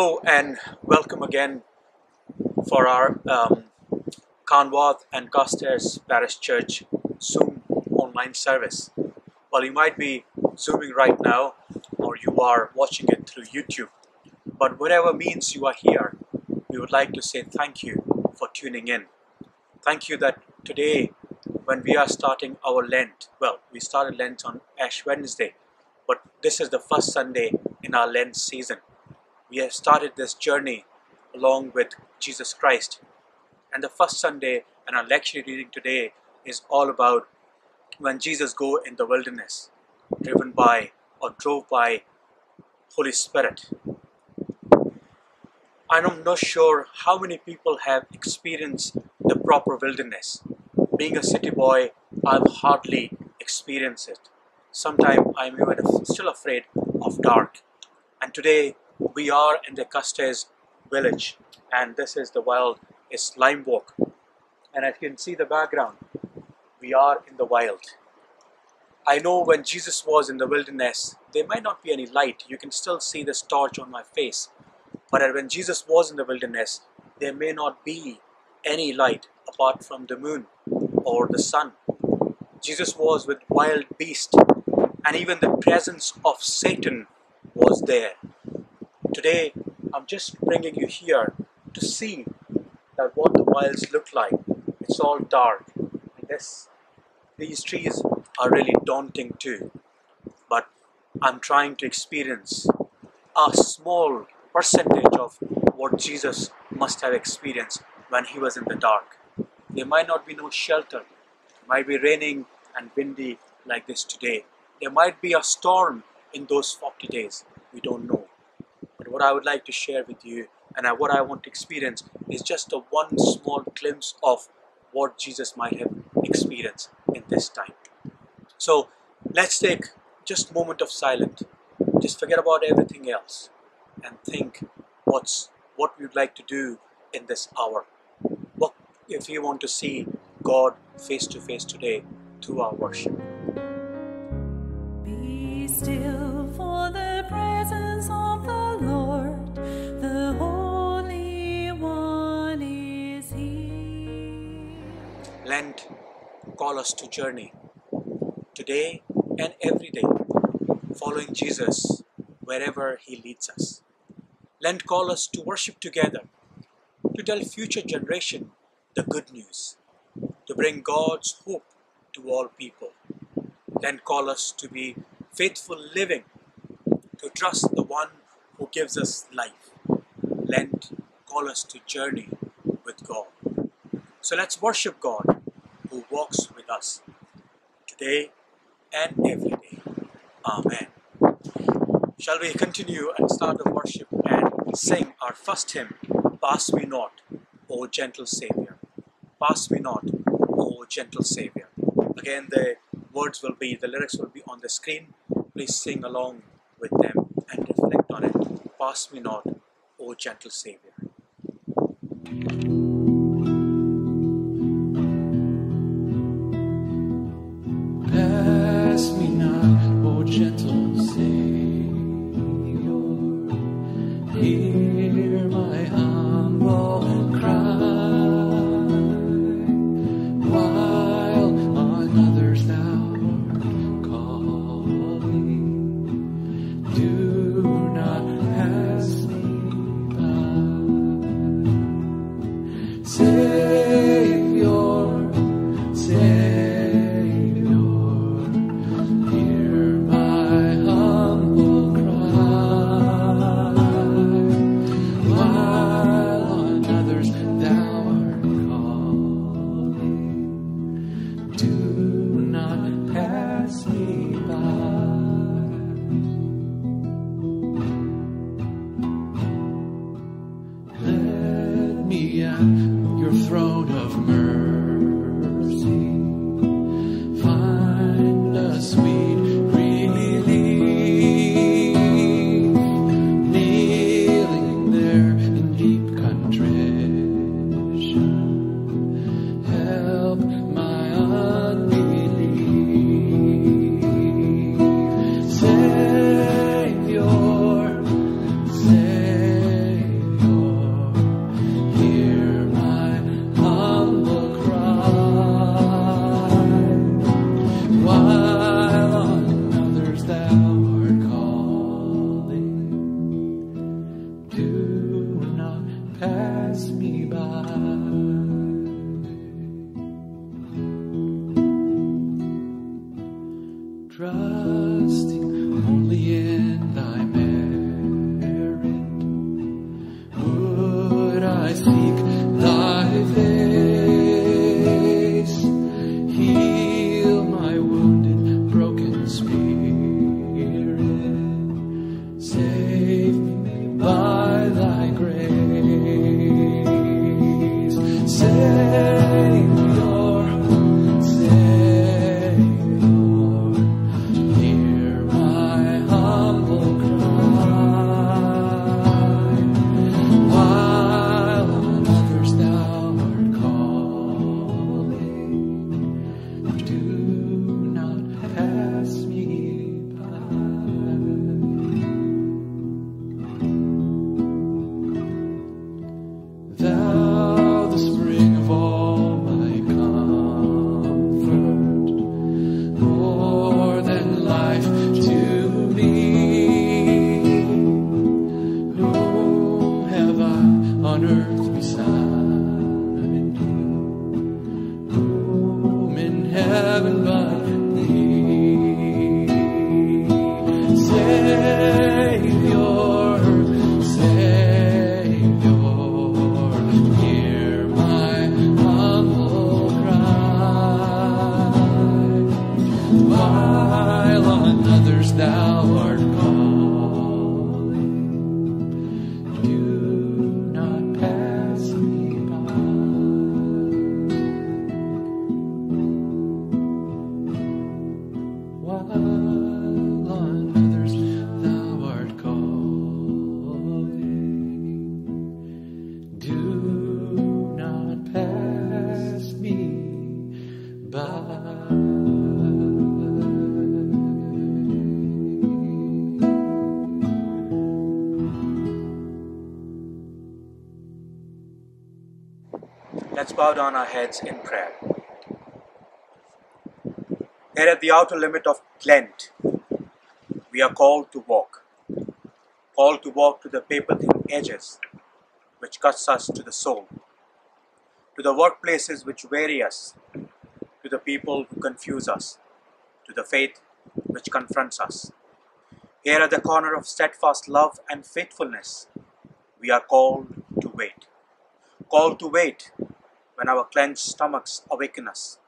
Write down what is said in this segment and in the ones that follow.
Hello and welcome again for our um, and Carstairs Parish Church Zoom online service. Well, you might be zooming right now or you are watching it through YouTube, but whatever means you are here, we would like to say thank you for tuning in. Thank you that today, when we are starting our Lent, well, we started Lent on Ash Wednesday, but this is the first Sunday in our Lent season we have started this journey along with Jesus Christ. And the first Sunday and our lecture reading today is all about when Jesus go in the wilderness, driven by or drove by Holy Spirit. I'm not sure how many people have experienced the proper wilderness. Being a city boy, I've hardly experienced it. Sometimes I'm even still afraid of dark. And today we are in the Carstairs village and this is the wild is lime walk. And as you can see the background we are in the wild. I know when Jesus was in the wilderness there might not be any light. You can still see this torch on my face. But when Jesus was in the wilderness there may not be any light apart from the moon or the sun. Jesus was with wild beasts and even the presence of Satan was there Today, I'm just bringing you here to see that what the wilds look like. It's all dark. And this, these trees are really daunting too. But I'm trying to experience a small percentage of what Jesus must have experienced when he was in the dark. There might not be no shelter. It might be raining and windy like this today. There might be a storm in those 40 days. We don't know what I would like to share with you and what I want to experience is just a one small glimpse of what Jesus might have experienced in this time. So let's take just a moment of silence. Just forget about everything else and think what's what we'd like to do in this hour. What if you want to see God face to face today through our worship? Be still call us to journey today and every day, following Jesus wherever He leads us. Lent call us to worship together, to tell future generation the good news, to bring God's hope to all people. Lent call us to be faithful living, to trust the one who gives us life. Lent call us to journey with God. So let's worship God who walks with us today and every day. Amen. Shall we continue and start the worship and sing our first hymn, Pass Me Not, O Gentle Savior. Pass me not, O gentle Savior. Again, the words will be, the lyrics will be on the screen. Please sing along with them and reflect on it. Pass me not, O gentle Savior. I seek bow down our heads in prayer. Here at the outer limit of Lent, we are called to walk. Called to walk to the paper thin edges, which cuts us to the soul. To the workplaces which weary us. To the people who confuse us. To the faith which confronts us. Here at the corner of steadfast love and faithfulness, we are called to wait. Called to wait when our clenched stomachs awaken us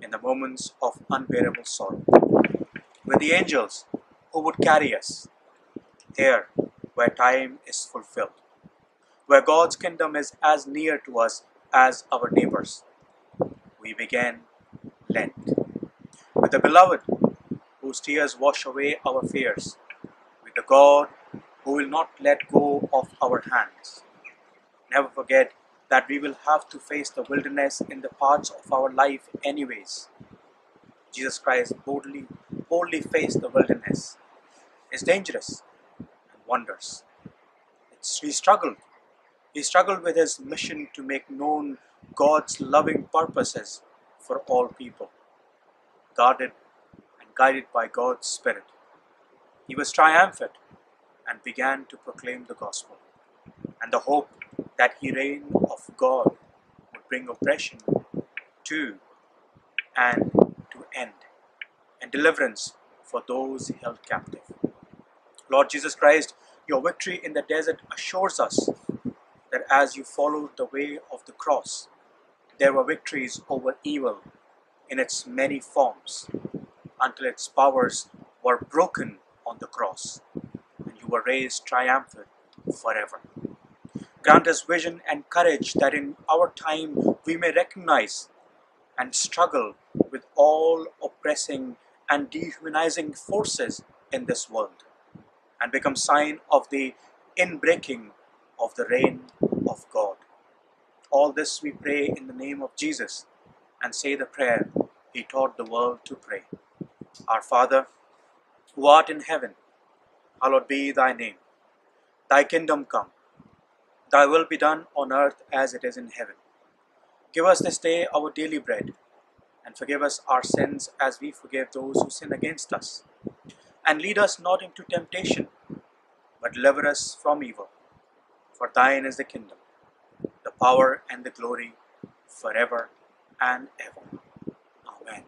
in the moments of unbearable sorrow. With the angels who would carry us there where time is fulfilled, where God's kingdom is as near to us as our neighbors. We began Lent with the beloved whose tears wash away our fears, with the God who will not let go of our hands. Never forget that we will have to face the wilderness in the parts of our life anyways. Jesus Christ boldly, boldly faced the wilderness. It's dangerous and wonders. It's, he struggled. He struggled with his mission to make known God's loving purposes for all people, guarded and guided by God's Spirit. He was triumphant and began to proclaim the gospel and the hope that he reign of God would bring oppression to and to end and deliverance for those held captive. Lord Jesus Christ, your victory in the desert assures us that as you followed the way of the cross, there were victories over evil in its many forms until its powers were broken on the cross and you were raised triumphant forever. Grant us vision and courage that in our time we may recognize and struggle with all oppressing and dehumanizing forces in this world and become sign of the inbreaking of the reign of God. All this we pray in the name of Jesus and say the prayer he taught the world to pray. Our Father, who art in heaven, hallowed be thy name. Thy kingdom come. Thy will be done on earth as it is in heaven. Give us this day our daily bread, and forgive us our sins as we forgive those who sin against us. And lead us not into temptation, but deliver us from evil. For thine is the kingdom, the power, and the glory forever and ever. Amen.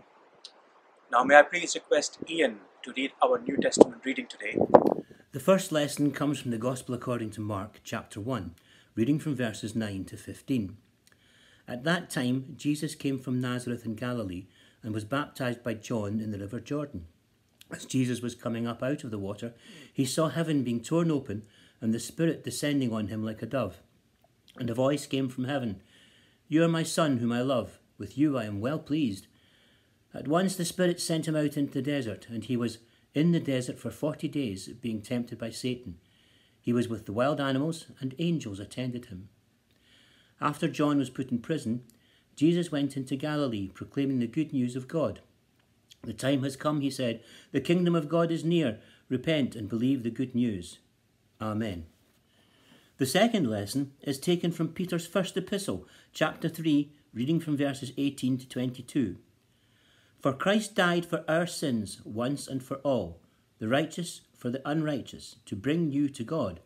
Now, may I please request Ian to read our New Testament reading today? The first lesson comes from the Gospel according to Mark, chapter 1, reading from verses 9 to 15. At that time, Jesus came from Nazareth in Galilee and was baptized by John in the river Jordan. As Jesus was coming up out of the water, he saw heaven being torn open and the Spirit descending on him like a dove. And a voice came from heaven You are my Son, whom I love. With you I am well pleased. At once the Spirit sent him out into the desert, and he was in the desert for forty days, being tempted by Satan. He was with the wild animals, and angels attended him. After John was put in prison, Jesus went into Galilee, proclaiming the good news of God. The time has come, he said. The kingdom of God is near. Repent and believe the good news. Amen. The second lesson is taken from Peter's first epistle, chapter 3, reading from verses 18 to 22. For Christ died for our sins once and for all, the righteous for the unrighteous, to bring you to God.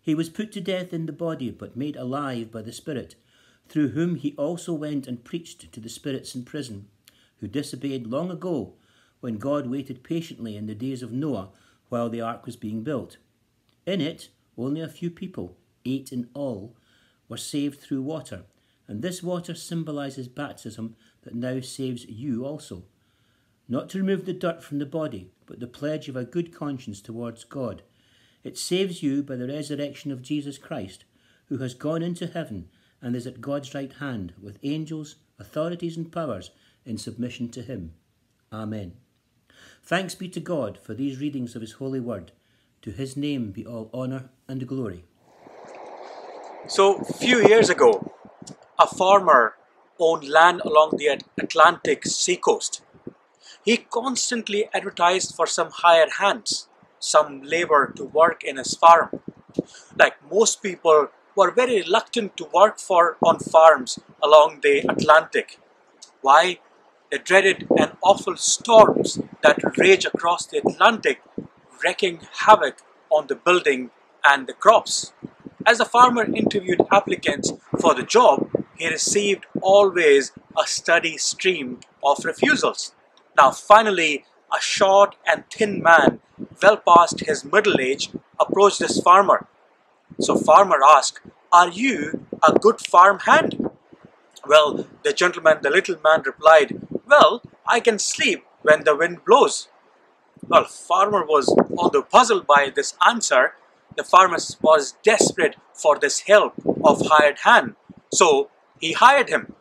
He was put to death in the body, but made alive by the Spirit, through whom he also went and preached to the spirits in prison, who disobeyed long ago, when God waited patiently in the days of Noah while the ark was being built. In it, only a few people, eight in all, were saved through water, and this water symbolizes baptism that now saves you also. Not to remove the dirt from the body, but the pledge of a good conscience towards God. It saves you by the resurrection of Jesus Christ, who has gone into heaven and is at God's right hand, with angels, authorities, and powers in submission to him. Amen. Thanks be to God for these readings of his holy word. To his name be all honour and glory. So, few years ago, a farmer owned land along the At- Atlantic seacoast. He constantly advertised for some hired hands, some labor to work in his farm. Like most people were very reluctant to work for on farms along the Atlantic. Why? They dreaded an awful storms that rage across the Atlantic, wreaking havoc on the building and the crops. As the farmer interviewed applicants for the job, he received always a steady stream of refusals. Now, finally, a short and thin man, well past his middle age, approached this farmer. So, farmer asked, Are you a good farm hand? Well, the gentleman, the little man replied, Well, I can sleep when the wind blows. Well, farmer was although puzzled by this answer, the farmer was desperate for this help of hired hand, so he hired him.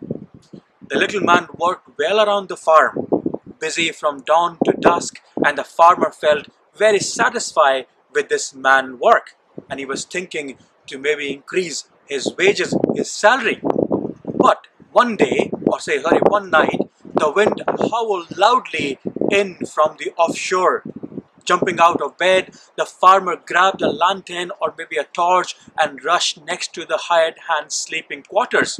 The little man worked well around the farm, busy from dawn to dusk, and the farmer felt very satisfied with this man work, and he was thinking to maybe increase his wages, his salary. But one day, or say, sorry, one night, the wind howled loudly in from the offshore. Jumping out of bed, the farmer grabbed a lantern or maybe a torch and rushed next to the hired hand's sleeping quarters.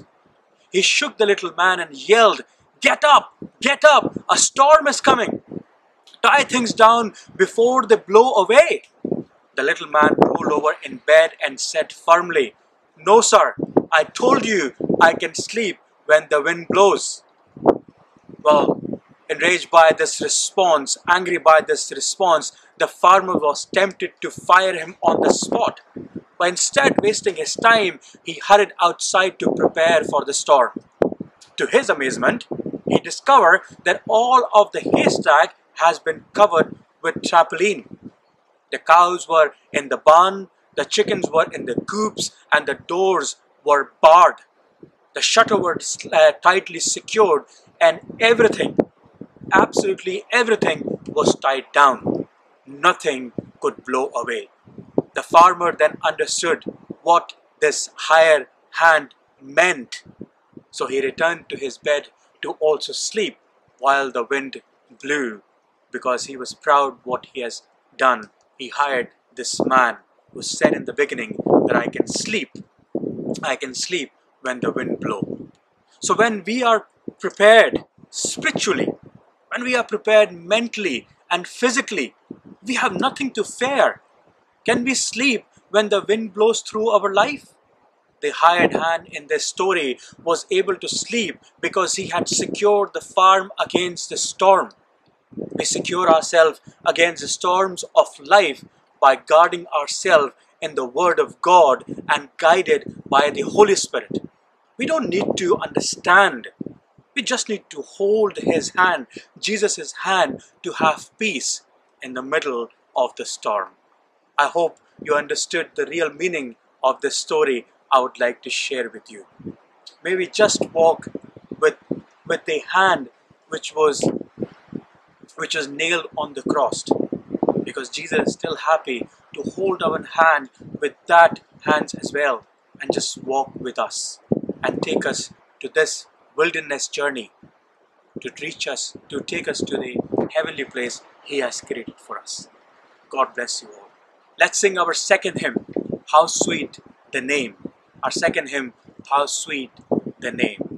He shook the little man and yelled, Get up! Get up! A storm is coming! Tie things down before they blow away! The little man rolled over in bed and said firmly, No, sir, I told you I can sleep when the wind blows. Well, enraged by this response, angry by this response, the farmer was tempted to fire him on the spot. But instead, wasting his time, he hurried outside to prepare for the storm. To his amazement, he discovered that all of the haystack has been covered with trampoline. The cows were in the barn, the chickens were in the coops, and the doors were barred. The shutter was uh, tightly secured, and everything, absolutely everything, was tied down. Nothing could blow away. The farmer then understood what this higher hand meant. So he returned to his bed to also sleep while the wind blew because he was proud what he has done. He hired this man who said in the beginning that I can sleep. I can sleep when the wind blow. So when we are prepared spiritually, when we are prepared mentally and physically, we have nothing to fear. Can we sleep when the wind blows through our life? The hired hand in this story was able to sleep because he had secured the farm against the storm. We secure ourselves against the storms of life by guarding ourselves in the Word of God and guided by the Holy Spirit. We don't need to understand. We just need to hold His hand, Jesus' hand, to have peace in the middle of the storm. I hope you understood the real meaning of this story I would like to share with you. May we just walk with, with the hand which was which was nailed on the cross. Because Jesus is still happy to hold our hand with that hands as well and just walk with us and take us to this wilderness journey to reach us to take us to the heavenly place he has created for us. God bless you all. Let's sing our second hymn how sweet the name our second hymn how sweet the name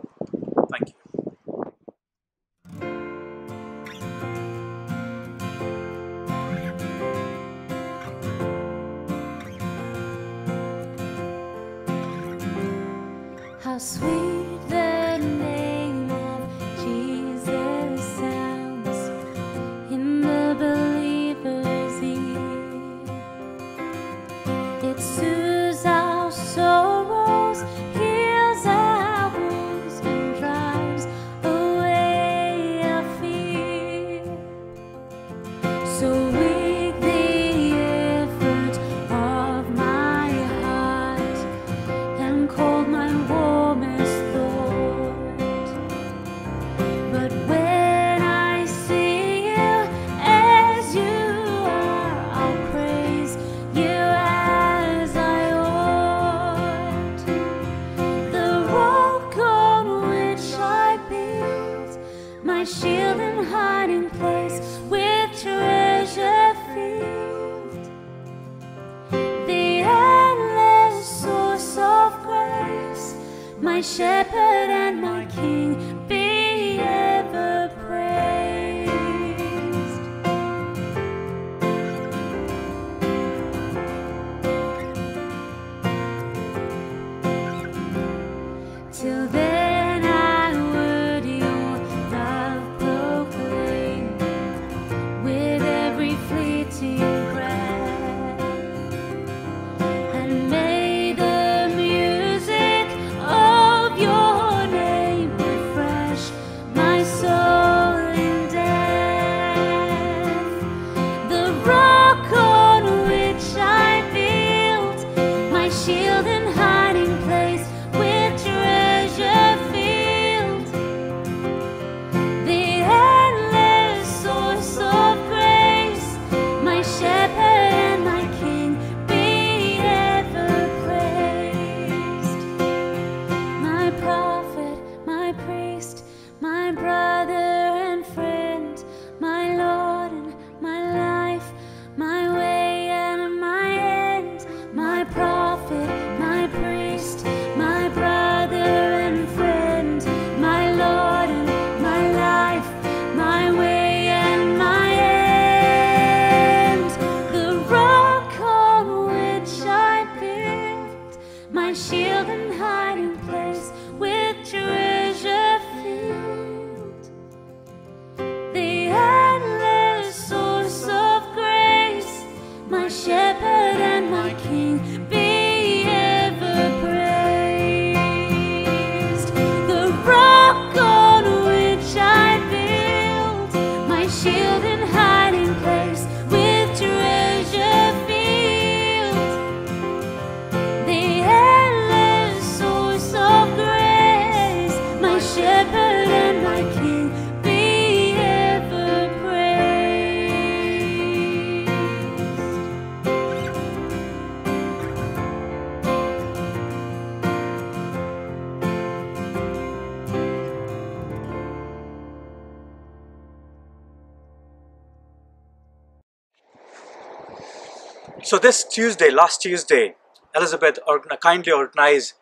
So this Tuesday, last Tuesday, Elizabeth kindly organized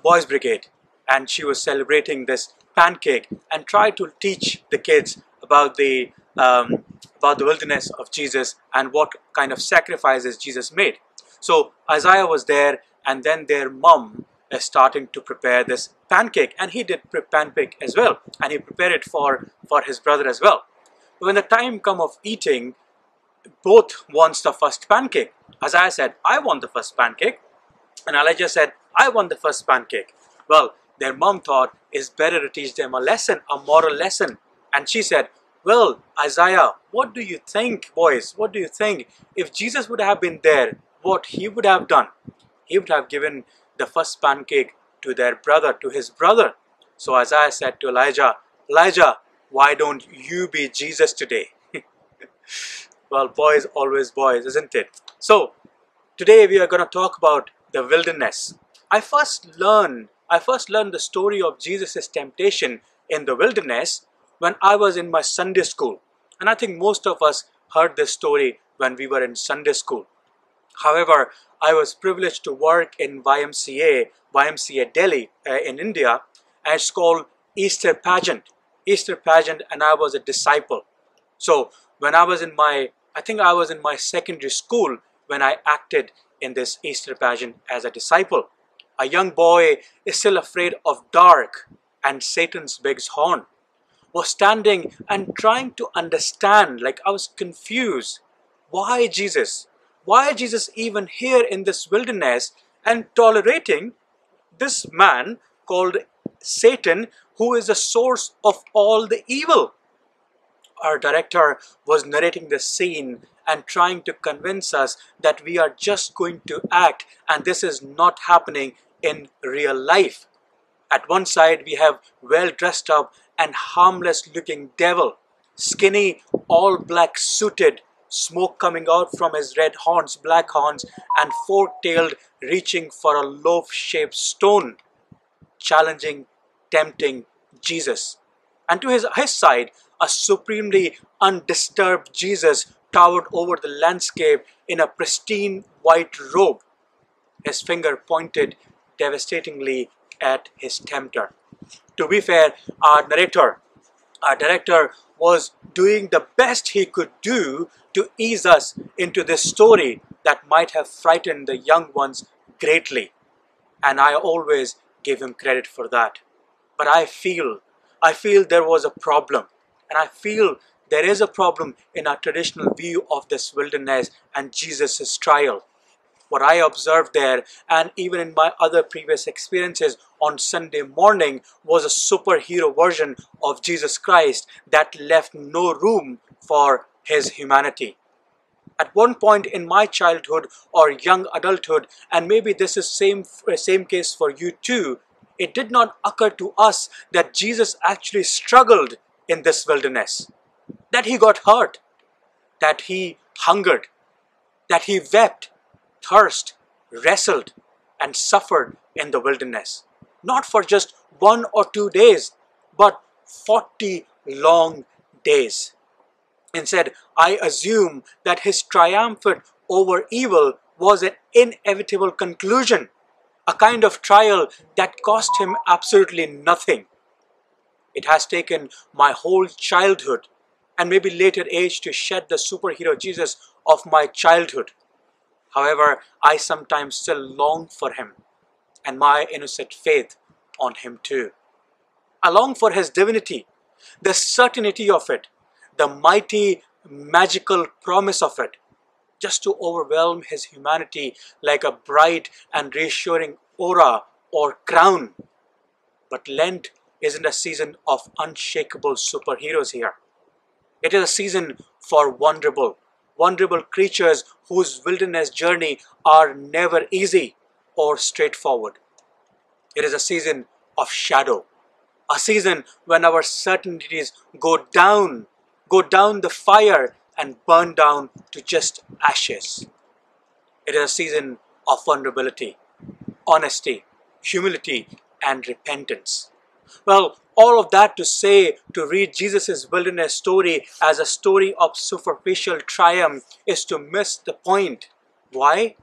Boys Brigade, and she was celebrating this pancake and tried to teach the kids about the um, about the wilderness of Jesus and what kind of sacrifices Jesus made. So Isaiah was there, and then their mom is starting to prepare this pancake, and he did pancake as well, and he prepared it for for his brother as well. When the time come of eating, both wants the first pancake. Isaiah said, I want the first pancake. And Elijah said, I want the first pancake. Well, their mom thought it's better to teach them a lesson, a moral lesson. And she said, Well, Isaiah, what do you think, boys? What do you think? If Jesus would have been there, what he would have done? He would have given the first pancake to their brother, to his brother. So Isaiah said to Elijah, Elijah, why don't you be Jesus today? well, boys always boys, isn't it? So, today we are going to talk about the wilderness. I first learned I first learned the story of Jesus' temptation in the wilderness when I was in my Sunday school. And I think most of us heard this story when we were in Sunday school. However, I was privileged to work in YMCA, YMCA Delhi uh, in India, and it's called Easter Pageant. Easter Pageant, and I was a disciple. So when I was in my, I think I was in my secondary school when I acted in this Easter pageant as a disciple a young boy is still afraid of dark and Satan's big horn, was standing and trying to understand, like I was confused. Why Jesus? Why Jesus even here in this wilderness and tolerating this man called Satan, who is the source of all the evil? Our director was narrating the scene and trying to convince us that we are just going to act and this is not happening in real life. At one side, we have well dressed up and harmless looking devil, skinny, all black suited, smoke coming out from his red horns, black horns, and fork tailed, reaching for a loaf shaped stone, challenging, tempting Jesus. And to his, his side, a supremely undisturbed Jesus towered over the landscape in a pristine white robe, his finger pointed devastatingly at his tempter. To be fair, our narrator, our director was doing the best he could do to ease us into this story that might have frightened the young ones greatly. And I always give him credit for that. But I feel, I feel there was a problem. And I feel there is a problem in our traditional view of this wilderness and Jesus' trial what I observed there and even in my other previous experiences on Sunday morning was a superhero version of Jesus Christ that left no room for his humanity. At one point in my childhood or young adulthood, and maybe this is same same case for you too, it did not occur to us that Jesus actually struggled in this wilderness, that he got hurt, that he hungered, that he wept, thirst, wrestled, and suffered in the wilderness. Not for just one or two days, but 40 long days. Instead, I assume that his triumphant over evil was an inevitable conclusion, a kind of trial that cost him absolutely nothing. It has taken my whole childhood and maybe later age to shed the superhero Jesus of my childhood. However, I sometimes still long for him and my innocent faith on him too. I long for his divinity, the certainty of it, the mighty magical promise of it, just to overwhelm his humanity like a bright and reassuring aura or crown. But Lent isn't a season of unshakable superheroes here. It is a season for vulnerable, vulnerable creatures whose wilderness journey are never easy or straightforward. It is a season of shadow, a season when our certainties go down, go down the fire and burn down to just ashes. It is a season of vulnerability, honesty, humility, and repentance. Well, all of that to say to read Jesus' wilderness story as a story of superficial triumph is to miss the point. Why?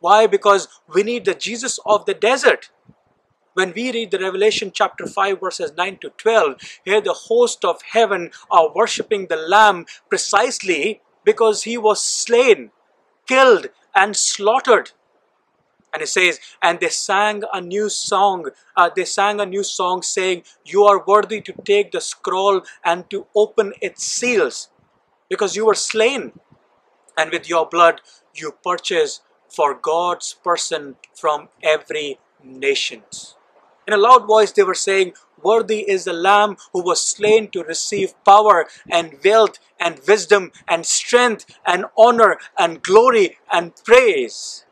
Why? Because we need the Jesus of the desert. When we read the Revelation chapter 5 verses 9 to 12, here the host of heaven are worshipping the Lamb precisely because he was slain, killed, and slaughtered and it says and they sang a new song uh, they sang a new song saying you are worthy to take the scroll and to open its seals because you were slain and with your blood you purchase for God's person from every nation. In a loud voice, they were saying, Worthy is the Lamb who was slain to receive power and wealth and wisdom and strength and honor and glory and praise.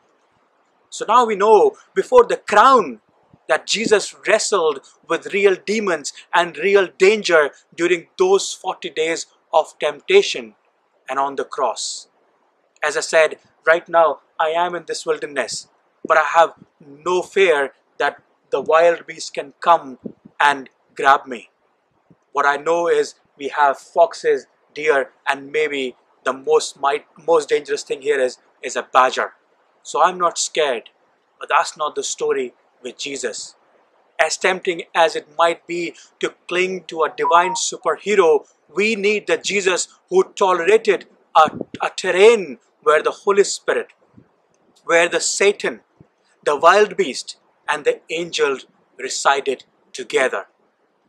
So now we know before the crown that Jesus wrestled with real demons and real danger during those 40 days of temptation and on the cross. As I said, right now I am in this wilderness, but I have no fear that the wild beast can come and grab me. What I know is we have foxes, deer, and maybe the most might, most dangerous thing here is is a badger. So I'm not scared, but that's not the story with Jesus. As tempting as it might be to cling to a divine superhero, we need the Jesus who tolerated a, a terrain where the Holy Spirit, where the Satan, the wild beast, and the angel resided together.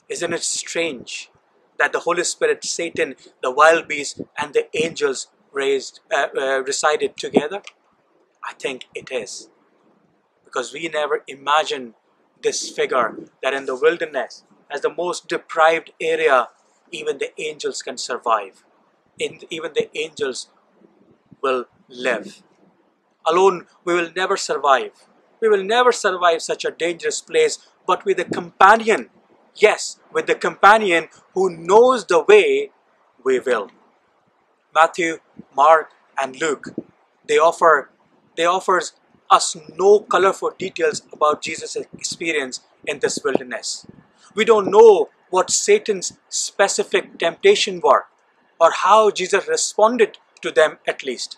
Isn't it strange that the Holy Spirit, Satan, the wild beast, and the angels raised, uh, uh, resided together? I think it is. Because we never imagined this figure that in the wilderness, as the most deprived area, even the angels can survive. In, even the angels will live. Alone, we will never survive. We will never survive such a dangerous place, but with a companion, yes, with the companion who knows the way, we will. Matthew, Mark, and Luke, they offer they offers us no colorful details about Jesus' experience in this wilderness. We don't know what Satan's specific temptation were or how Jesus responded to them at least.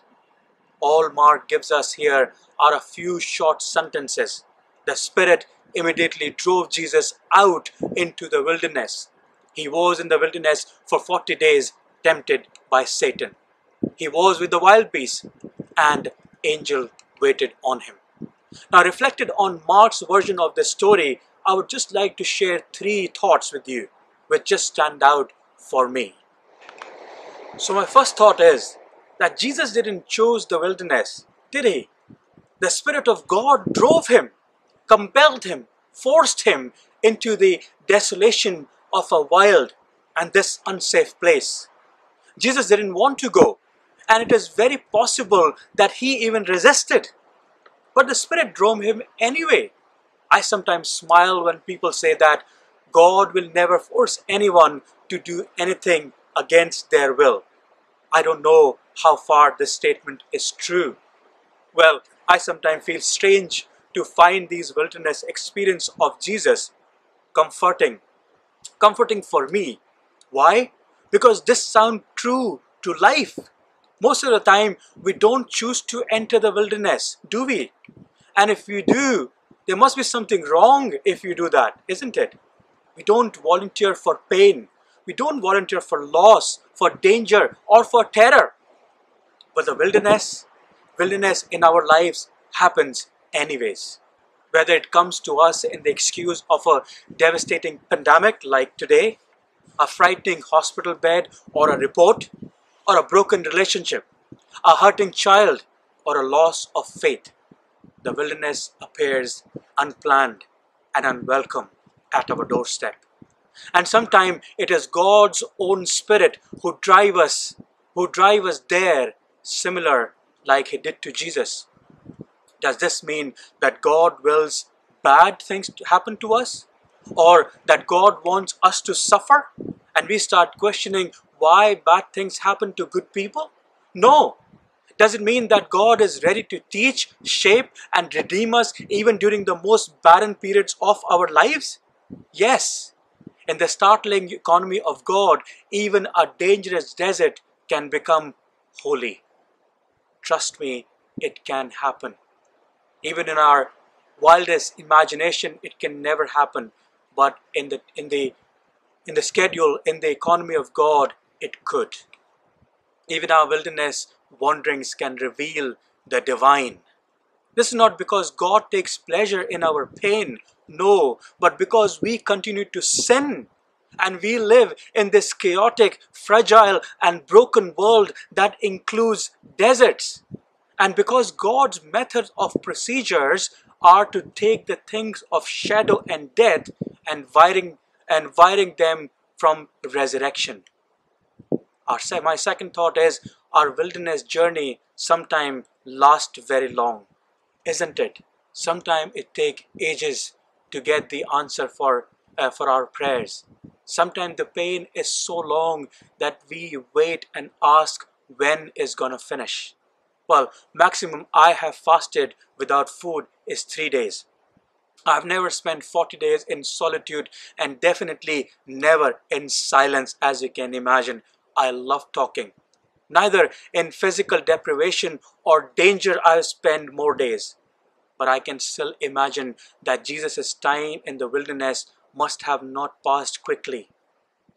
All Mark gives us here are a few short sentences. The Spirit immediately drove Jesus out into the wilderness. He was in the wilderness for 40 days, tempted by Satan. He was with the wild beasts, and angel waited on him. Now, reflected on Mark's version of the story, I would just like to share three thoughts with you, which just stand out for me. So, my first thought is that Jesus didn't choose the wilderness, did he? The Spirit of God drove him, compelled him, forced him into the desolation of a wild and this unsafe place. Jesus didn't want to go, and it is very possible that he even resisted. But the Spirit drove him anyway. I sometimes smile when people say that God will never force anyone to do anything against their will. I don't know how far this statement is true. Well, I sometimes feel strange to find these wilderness experience of Jesus comforting. Comforting for me. Why? Because this sound true to life. Most of the time, we don't choose to enter the wilderness, do we? And if we do, there must be something wrong if you do that, isn't it? We don't volunteer for pain. We don't volunteer for loss, for danger, or for terror. But the wilderness, wilderness in our lives happens anyways. Whether it comes to us in the excuse of a devastating pandemic like today, a frightening hospital bed or a report, or a broken relationship, a hurting child, or a loss of faith, the wilderness appears unplanned and unwelcome at our doorstep. And sometimes it is God's own spirit who drive us, who drive us there, similar like he did to Jesus. Does this mean that God wills bad things to happen to us? Or that God wants us to suffer? And we start questioning why bad things happen to good people? No. Does it mean that God is ready to teach, shape, and redeem us even during the most barren periods of our lives? Yes. In the startling economy of God, even a dangerous desert can become holy. Trust me, it can happen. Even in our wildest imagination, it can never happen. But in the in the in the schedule, in the economy of God, it could. Even our wilderness wanderings can reveal the divine. This is not because God takes pleasure in our pain, no, but because we continue to sin and we live in this chaotic, fragile, and broken world that includes deserts. And because God's methods of procedures are to take the things of shadow and death and wiring and wiring them from resurrection. Our, se- my second thought is our wilderness journey sometime lasts very long, isn't it? Sometime it take ages to get the answer for uh, for our prayers. Sometimes the pain is so long that we wait and ask when is gonna finish. Well, maximum I have fasted without food is three days. I've never spent 40 days in solitude and definitely never in silence, as you can imagine. I love talking. Neither in physical deprivation or danger I spend more days. But I can still imagine that Jesus' time in the wilderness must have not passed quickly.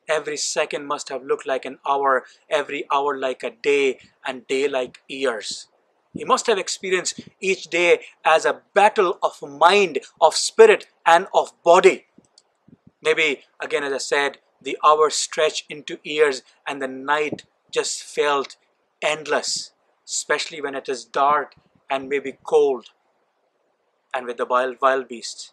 Every second must have looked like an hour, every hour like a day, and day like years. He must have experienced each day as a battle of mind, of spirit, and of body. Maybe, again, as I said, the hours stretch into years and the night just felt endless, especially when it is dark and maybe cold and with the wild, wild beasts.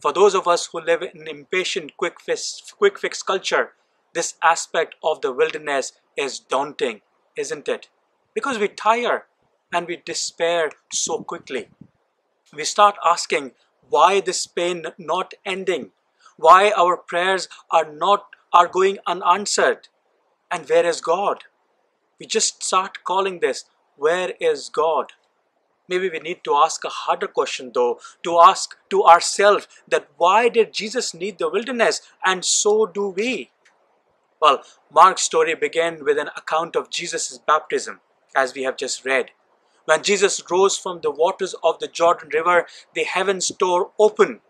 For those of us who live in impatient, quick fix, quick fix culture, this aspect of the wilderness is daunting, isn't it? Because we tire and we despair so quickly. We start asking why this pain not ending, why our prayers are not are going unanswered, and where is God? We just start calling this, where is God? Maybe we need to ask a harder question though, to ask to ourselves that why did Jesus need the wilderness and so do we? Well, Mark's story began with an account of Jesus' baptism, as we have just read. When Jesus rose from the waters of the Jordan River, the heavens tore open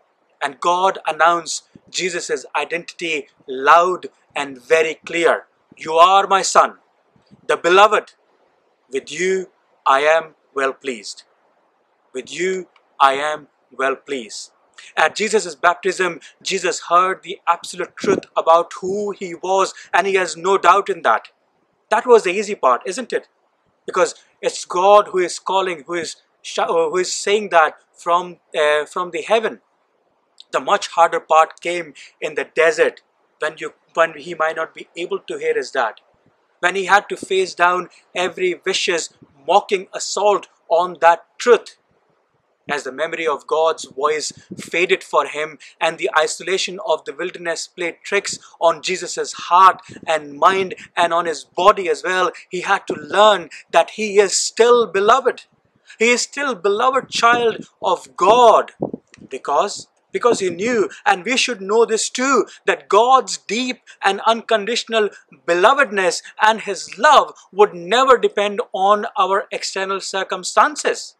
and God announced Jesus' identity loud and very clear. You are my son, the beloved. With you I am well pleased. With you I am well pleased. At Jesus' baptism, Jesus heard the absolute truth about who he was, and he has no doubt in that. That was the easy part, isn't it? Because it's God who is calling, who is who is saying that from uh, from the heaven. The much harder part came in the desert when you when he might not be able to hear his dad. When he had to face down every vicious, mocking assault on that truth as the memory of God's voice faded for him and the isolation of the wilderness played tricks on Jesus' heart and mind and on his body as well, he had to learn that he is still beloved. He is still beloved child of God because because he knew and we should know this too that God's deep and unconditional belovedness and his love would never depend on our external circumstances.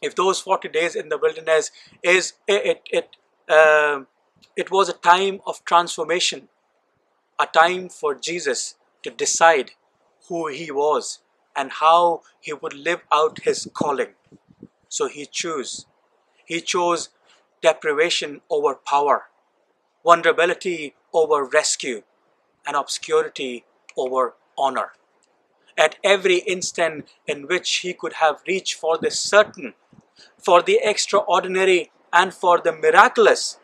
If those 40 days in the wilderness is it it uh, it was a time of transformation a time for jesus to decide who he was and how he would live out his calling. So he chose he chose deprivation over power vulnerability over rescue and obscurity over honor at every instant in which he could have reached for the certain, for the extraordinary, and for the miraculous,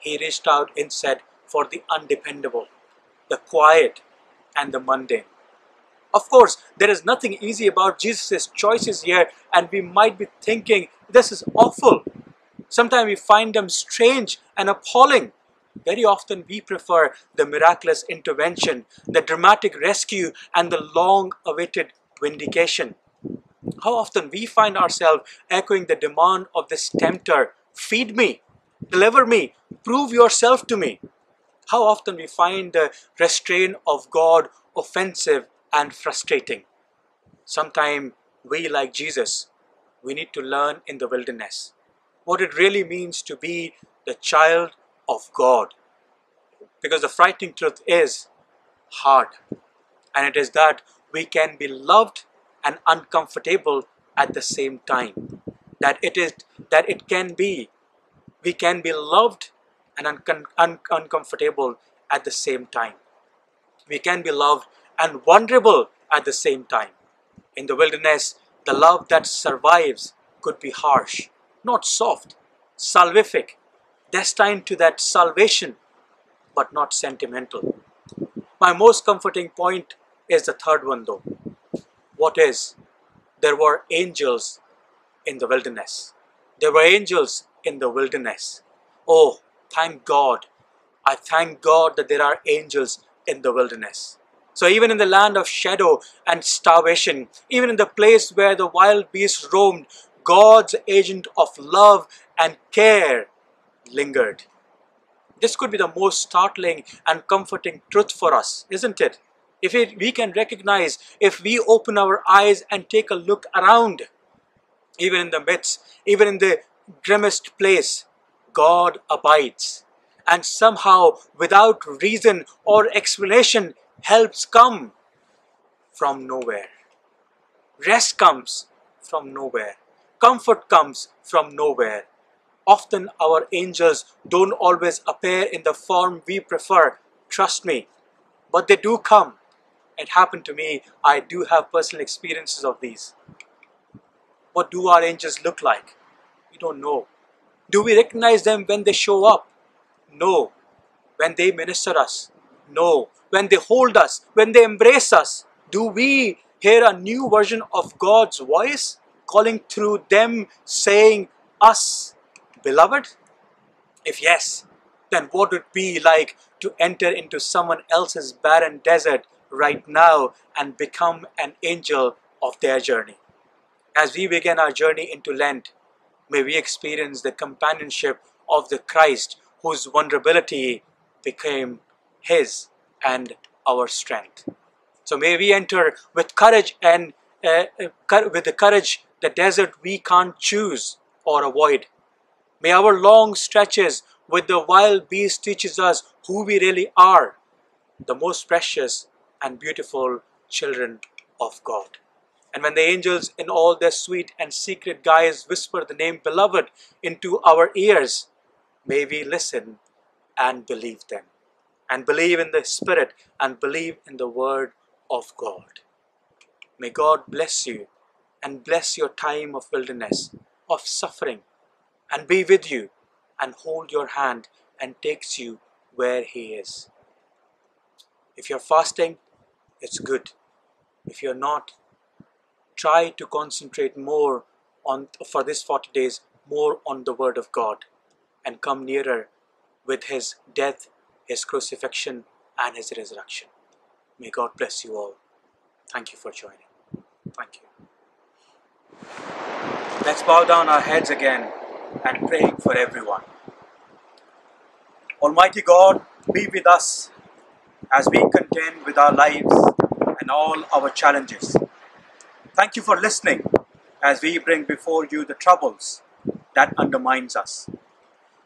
he reached out instead for the undependable, the quiet, and the mundane. Of course, there is nothing easy about Jesus' choices here, and we might be thinking, this is awful. Sometimes we find them strange and appalling. Very often we prefer the miraculous intervention, the dramatic rescue, and the long awaited vindication. How often we find ourselves echoing the demand of this tempter feed me, deliver me, prove yourself to me. How often we find the restraint of God offensive and frustrating. Sometimes we, like Jesus, we need to learn in the wilderness what it really means to be the child of God. Because the frightening truth is hard, and it is that we can be loved and uncomfortable at the same time. That it is that it can be we can be loved and un- uncomfortable at the same time. We can be loved and vulnerable at the same time. In the wilderness, The love that survives could be harsh, not soft, salvific, destined to that salvation, but not sentimental. My most comforting point is the third one, though. What is? There were angels in the wilderness. There were angels in the wilderness. Oh, thank God. I thank God that there are angels in the wilderness. So, even in the land of shadow and starvation, even in the place where the wild beasts roamed, God's agent of love and care lingered. This could be the most startling and comforting truth for us, isn't it? If it, we can recognize, if we open our eyes and take a look around, even in the midst, even in the grimmest place, God abides. And somehow, without reason or explanation, helps come from nowhere. Rest comes from nowhere. Comfort comes from nowhere. Often our angels don't always appear in the form we prefer, trust me, but they do come. It happened to me. I do have personal experiences of these. What do our angels look like? We don't know. Do we recognize them when they show up? No. When they minister us? No. When they hold us? When they embrace us? Do we hear a new version of God's voice calling through them saying, Us, beloved? If yes, then what would it be like to enter into someone else's barren desert right now and become an angel of their journey? As we begin our journey into Lent, may we experience the companionship of the Christ whose vulnerability became his and our strength. So may we enter with courage and uh, uh, with the courage the desert we can't choose or avoid. May our long stretches with the wild beast teaches us who we really are, the most precious and beautiful children of God. And when the angels in all their sweet and secret guise whisper the name beloved into our ears, may we listen and believe them. And believe in the Spirit and believe in the Word of God. May God bless you and bless your time of wilderness, of suffering, and be with you and hold your hand and takes you where He is. If you're fasting, it's good. If you're not, try to concentrate more on for this 40 days more on the word of God and come nearer with his death, his crucifixion and his resurrection. May God bless you all. Thank you for joining. Thank you. Let's bow down our heads again and praying for everyone. Almighty God, be with us as we contend with our lives and all our challenges. Thank you for listening as we bring before you the troubles that undermines us.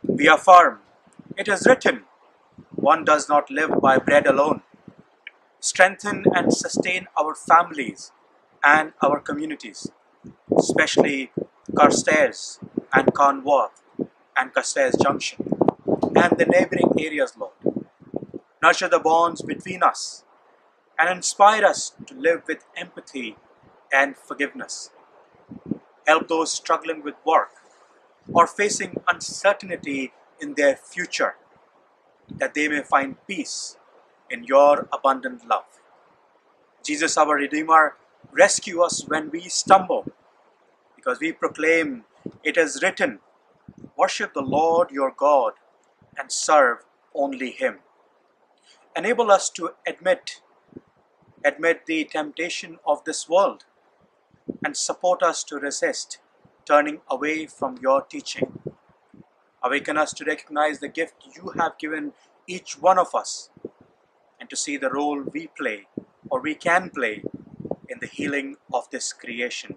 We affirm, it is written, one does not live by bread alone. Strengthen and sustain our families and our communities, especially Carstairs and Carnwath and Carstairs Junction and the neighboring areas, Lord. Nurture the bonds between us and inspire us to live with empathy and forgiveness. Help those struggling with work or facing uncertainty in their future that they may find peace in your abundant love. Jesus, our Redeemer, rescue us when we stumble because we proclaim it is written, Worship the Lord your God and serve only Him. Enable us to admit admit the temptation of this world and support us to resist turning away from your teaching. Awaken us to recognize the gift you have given each one of us and to see the role we play or we can play in the healing of this creation,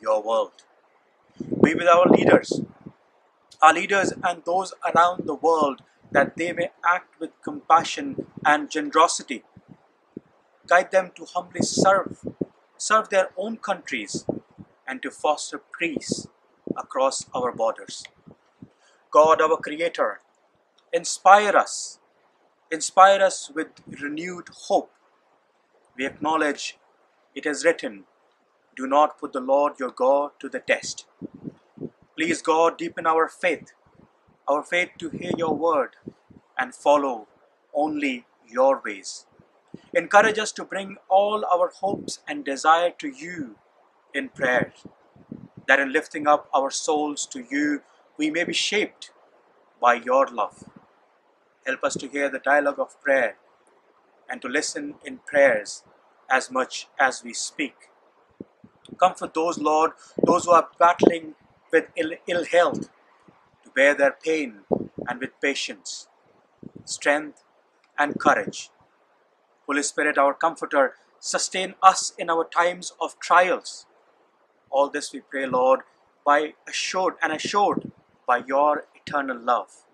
your world. Be with our leaders, our leaders and those around the world that they may act with compassion and generosity. Guide them to humbly serve, serve their own countries, and to foster peace across our borders. God, our Creator, inspire us, inspire us with renewed hope. We acknowledge it is written, Do not put the Lord your God to the test. Please, God, deepen our faith, our faith to hear your word and follow only your ways. Encourage us to bring all our hopes and desire to you in prayer, that in lifting up our souls to you, we may be shaped by your love. Help us to hear the dialogue of prayer and to listen in prayers as much as we speak. Comfort those, Lord, those who are battling with ill, ill health, to bear their pain and with patience, strength, and courage. Holy Spirit, our Comforter, sustain us in our times of trials. All this we pray, Lord, by assured and assured by your eternal love.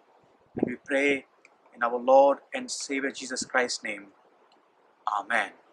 And we pray in our Lord and Savior Jesus Christ's name. Amen. Amen.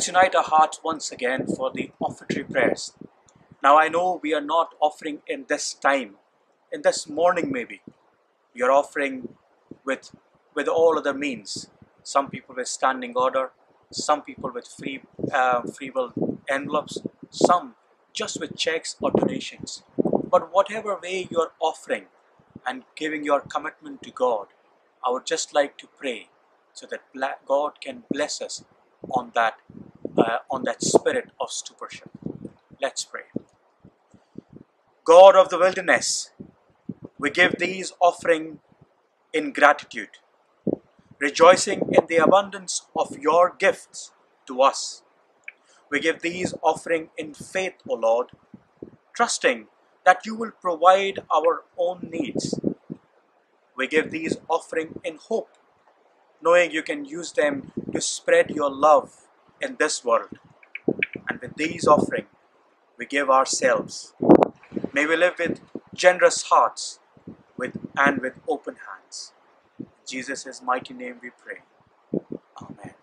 Let's unite our hearts once again for the offertory prayers. Now, I know we are not offering in this time, in this morning maybe. You're offering with, with all other means. Some people with standing order, some people with free, uh, free will envelopes, some just with checks or donations. But whatever way you're offering and giving your commitment to God, I would just like to pray so that God can bless us on that uh, on that spirit of stewardship. Let's pray. God of the wilderness, we give these offering in gratitude, rejoicing in the abundance of your gifts to us. We give these offering in faith, O Lord, trusting that you will provide our own needs. We give these offering in hope, knowing you can use them to spread your love in this world. And with these offering, we give ourselves. May we live with generous hearts with and with open hands. In Jesus' mighty name we pray. Amen.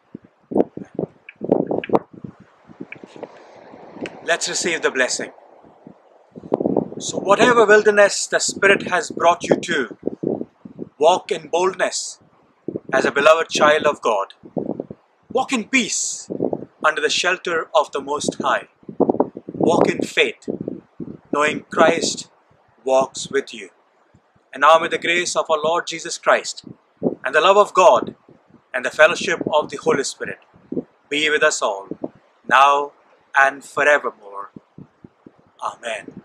Let's receive the blessing. So, whatever wilderness the Spirit has brought you to, walk in boldness as a beloved child of God. Walk in peace under the shelter of the Most High. Walk in faith, knowing Christ walks with you. And now may the grace of our Lord Jesus Christ and the love of God and the fellowship of the Holy Spirit be with us all, now and forevermore. Amen.